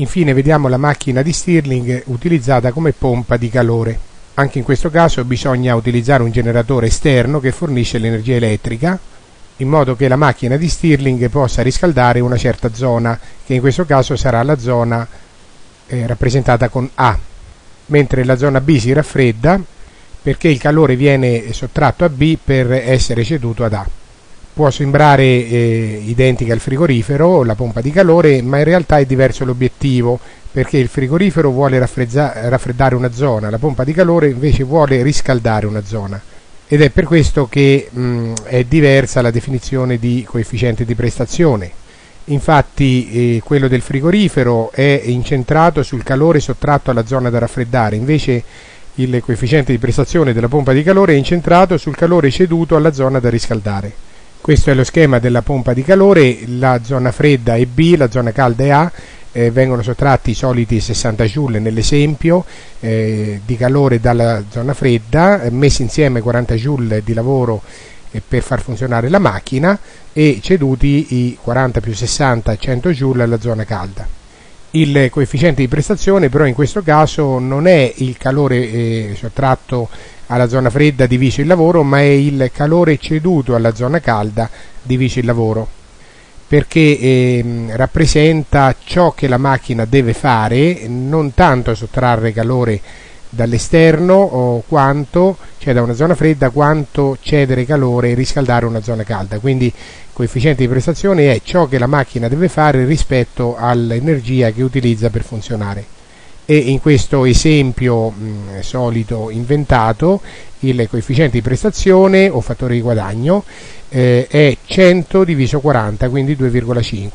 Infine vediamo la macchina di Stirling utilizzata come pompa di calore. Anche in questo caso bisogna utilizzare un generatore esterno che fornisce l'energia elettrica in modo che la macchina di Stirling possa riscaldare una certa zona che in questo caso sarà la zona eh, rappresentata con A mentre la zona B si raffredda perché il calore viene sottratto a B per essere ceduto ad A. Può sembrare eh, identica al frigorifero, la pompa di calore, ma in realtà è diverso l'obiettivo perché il frigorifero vuole raffreddare una zona, la pompa di calore invece vuole riscaldare una zona. Ed è per questo che mh, è diversa la definizione di coefficiente di prestazione. Infatti eh, quello del frigorifero è incentrato sul calore sottratto alla zona da raffreddare, invece il coefficiente di prestazione della pompa di calore è incentrato sul calore ceduto alla zona da riscaldare. Questo è lo schema della pompa di calore, la zona fredda è B, la zona calda è A, eh, vengono sottratti i soliti 60 joule nell'esempio eh, di calore dalla zona fredda, eh, messi insieme 40 joule di lavoro eh, per far funzionare la macchina e ceduti i 40 più 60 100 joule alla zona calda. Il coefficiente di prestazione però in questo caso non è il calore eh, sottratto alla zona fredda diviso il lavoro, ma è il calore ceduto alla zona calda diviso il lavoro, perché eh, rappresenta ciò che la macchina deve fare, non tanto sottrarre calore dall'esterno quanto, cioè da una zona fredda, quanto cedere calore e riscaldare una zona calda. Quindi coefficiente di prestazione è ciò che la macchina deve fare rispetto all'energia che utilizza per funzionare. E in questo esempio mh, solito inventato il coefficiente di prestazione o fattore di guadagno eh, è 100 diviso 40, quindi 2,5.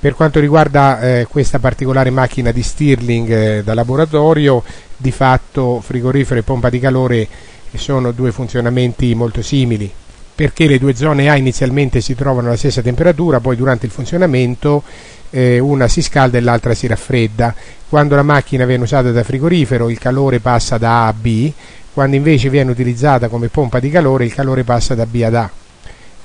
Per quanto riguarda eh, questa particolare macchina di Stirling eh, da laboratorio, di fatto frigorifero e pompa di calore sono due funzionamenti molto simili, perché le due zone A inizialmente si trovano alla stessa temperatura, poi durante il funzionamento eh, una si scalda e l'altra si raffredda. Quando la macchina viene usata da frigorifero il calore passa da A a B, quando invece viene utilizzata come pompa di calore il calore passa da B ad A.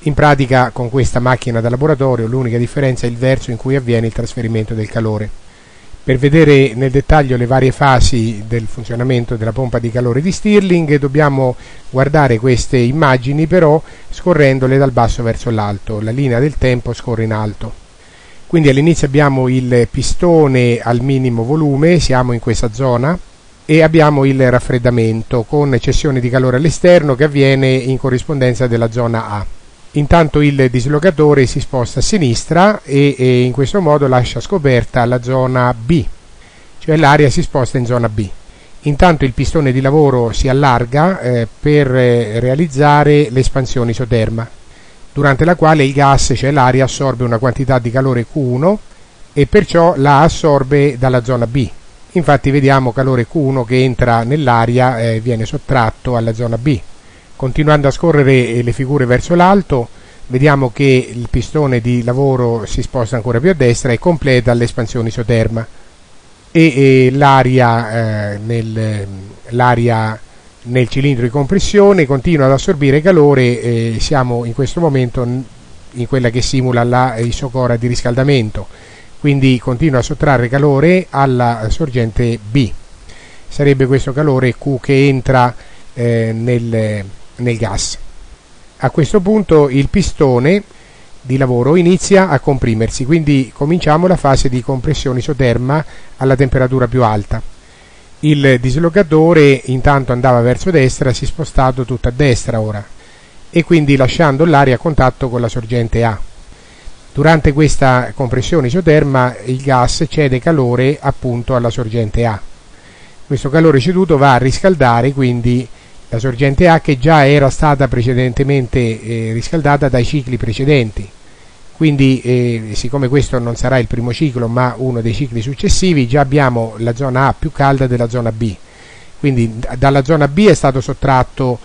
In pratica con questa macchina da laboratorio l'unica differenza è il verso in cui avviene il trasferimento del calore. Per vedere nel dettaglio le varie fasi del funzionamento della pompa di calore di Stirling dobbiamo guardare queste immagini però scorrendole dal basso verso l'alto, la linea del tempo scorre in alto. Quindi all'inizio abbiamo il pistone al minimo volume, siamo in questa zona, e abbiamo il raffreddamento con cessione di calore all'esterno che avviene in corrispondenza della zona A. Intanto il dislocatore si sposta a sinistra e, e in questo modo lascia scoperta la zona B, cioè l'aria si sposta in zona B. Intanto il pistone di lavoro si allarga eh, per eh, realizzare l'espansione isoterma, durante la quale il gas, cioè l'aria, assorbe una quantità di calore Q1 e perciò la assorbe dalla zona B. Infatti vediamo calore Q1 che entra nell'aria e eh, viene sottratto alla zona B. Continuando a scorrere le figure verso l'alto, vediamo che il pistone di lavoro si sposta ancora più a destra e completa l'espansione isoterma. E, e l'aria, eh, nel, l'aria nel cilindro di compressione continua ad assorbire calore e siamo in questo momento in quella che simula la isocora di riscaldamento. Quindi continua a sottrarre calore alla sorgente B. Sarebbe questo calore Q che entra eh, nel, nel gas. A questo punto il pistone di lavoro inizia a comprimersi, quindi cominciamo la fase di compressione isoterma alla temperatura più alta. Il dislocatore intanto andava verso destra, si è spostato tutto a destra ora e quindi lasciando l'aria a contatto con la sorgente A. Durante questa compressione isoterma il gas cede calore appunto alla sorgente A. Questo calore ceduto va a riscaldare quindi la sorgente A che già era stata precedentemente eh, riscaldata dai cicli precedenti. Quindi, eh, siccome questo non sarà il primo ciclo ma uno dei cicli successivi, già abbiamo la zona A più calda della zona B. Quindi dalla zona B è stato sottratto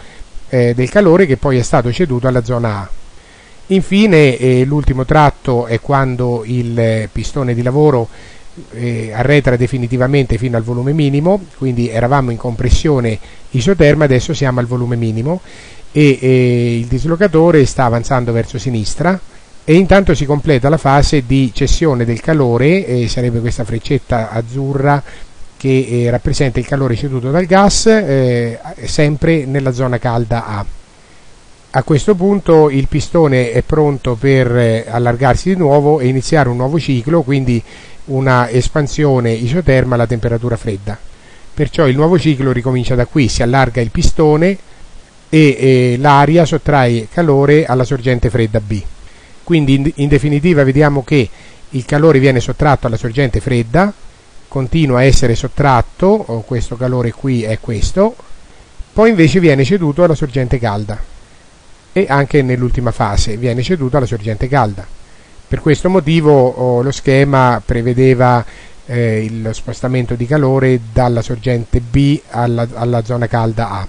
eh, del calore che poi è stato ceduto alla zona A. Infine eh, l'ultimo tratto è quando il pistone di lavoro eh, arretra definitivamente fino al volume minimo, quindi eravamo in compressione isoterma, adesso siamo al volume minimo e, e il dislocatore sta avanzando verso sinistra e intanto si completa la fase di cessione del calore, eh, sarebbe questa freccetta azzurra che eh, rappresenta il calore ceduto dal gas, eh, sempre nella zona calda A. A questo punto il pistone è pronto per eh, allargarsi di nuovo e iniziare un nuovo ciclo, quindi una espansione isoterma alla temperatura fredda. Perciò il nuovo ciclo ricomincia da qui, si allarga il pistone e eh, l'aria sottrae calore alla sorgente fredda B. Quindi in, in definitiva vediamo che il calore viene sottratto alla sorgente fredda, continua a essere sottratto, o questo calore qui è questo, poi invece viene ceduto alla sorgente calda e anche nell'ultima fase viene ceduto alla sorgente calda. Per questo motivo oh, lo schema prevedeva eh, il spostamento di calore dalla sorgente B alla, alla zona calda A.